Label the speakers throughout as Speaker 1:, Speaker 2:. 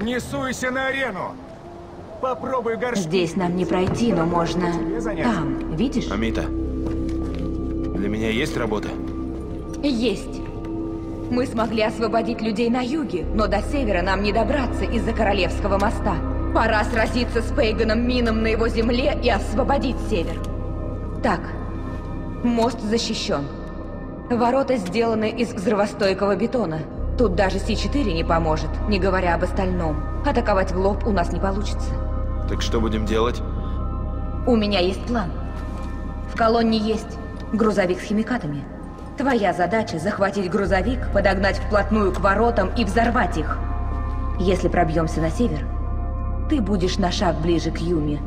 Speaker 1: Не суйся на арену! Попробуй горшки.
Speaker 2: Здесь нам не пройти, но можно... Там, видишь?
Speaker 3: Амита, для меня есть работа?
Speaker 2: Есть. Мы смогли освободить людей на юге, но до севера нам не добраться из-за Королевского моста. Пора сразиться с Пейганом Мином на его земле и освободить север. Так, мост защищен. Ворота сделаны из взрывостойкого бетона. Тут даже С-4 не поможет, не говоря об остальном. Атаковать в лоб у нас не получится.
Speaker 3: Так что будем делать?
Speaker 2: У меня есть план. В колонне есть грузовик с химикатами. Твоя задача захватить грузовик, подогнать вплотную к воротам и взорвать их. Если пробьемся на север, ты будешь на шаг ближе к Юме.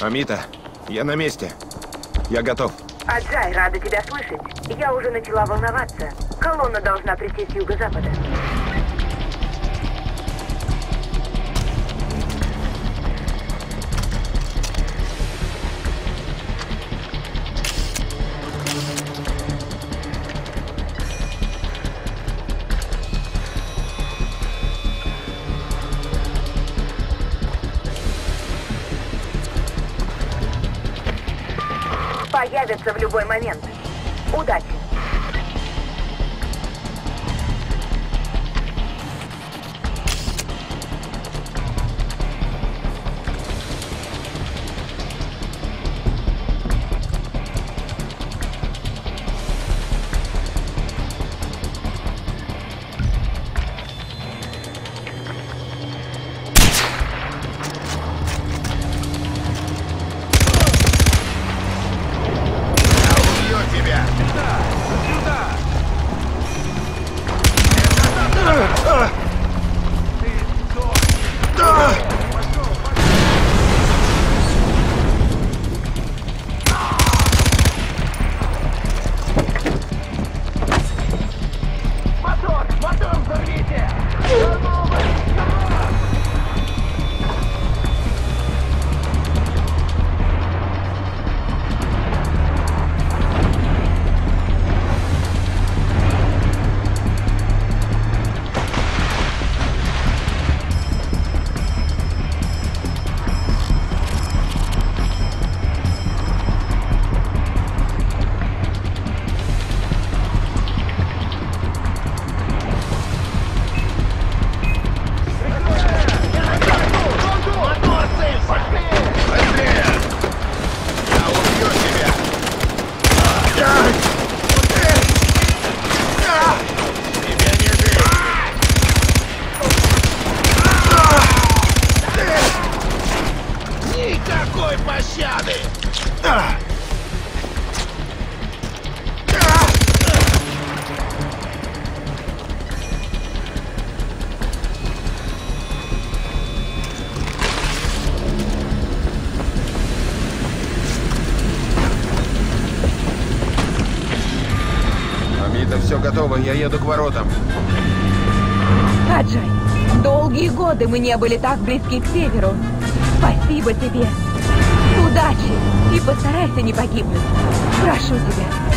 Speaker 3: Амита, я на месте. Я готов.
Speaker 4: Аджай, рада тебя слышать. Я уже начала волноваться. Колонна должна прийти с юго-запада. Появятся в любой момент. Удачи!
Speaker 3: Готово, я еду к воротам.
Speaker 2: Аджай, долгие годы мы не были так близки к северу. Спасибо тебе. Удачи и постарайся не погибнуть. Прошу тебя.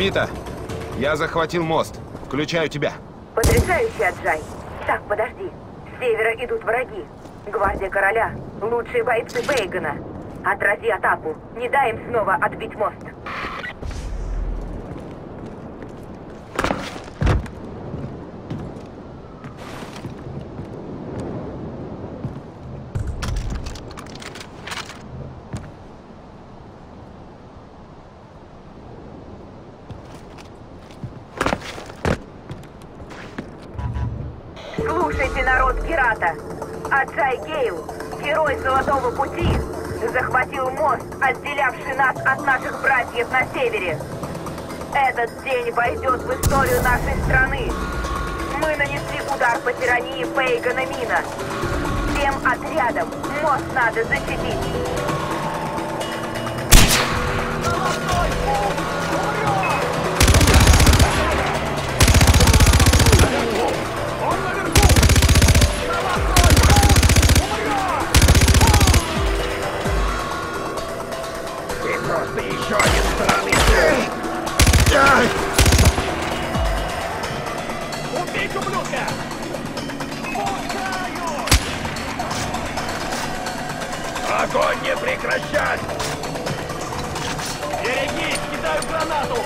Speaker 3: Амита, я захватил мост. Включаю тебя.
Speaker 2: Потрясающе, Аджай. Так, подожди. С севера идут враги. Гвардия короля. Лучшие бойцы Бейгана. Отрази атаку. Не дай им снова отбить мост. Слушайте, народ Кирата. Аджай Гейл, герой Золотого Пути, захватил мост, отделявший нас от наших братьев на севере. Этот день войдет в историю нашей страны. Мы нанесли удар по тирании Пейгана Мина. Всем отрядам мост надо защитить.
Speaker 5: Огонь не прекращать!
Speaker 1: Берегись, кидаю гранату!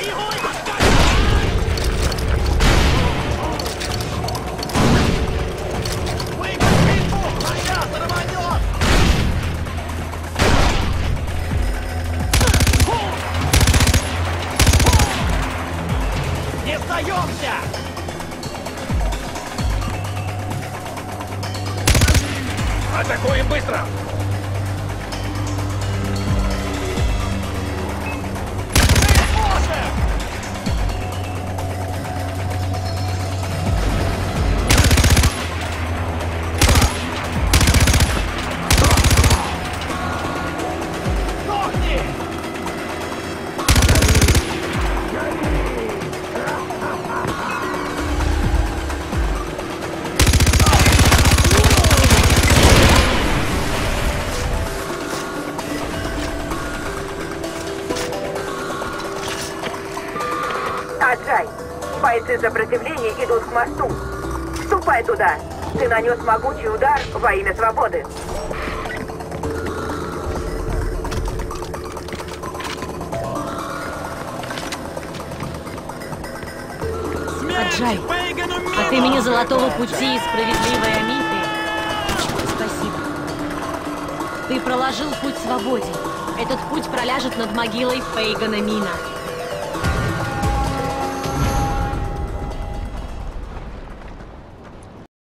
Speaker 1: Не
Speaker 5: Атакуем быстро!
Speaker 2: Сопротивления идут к мосту. Ступай туда. Ты нанес могучий удар во имя свободы.
Speaker 6: Аджай, от имени Золотого Пути и Справедливой Амиты спасибо. Ты проложил путь свободе. Этот путь проляжет над могилой Фейгана Мина.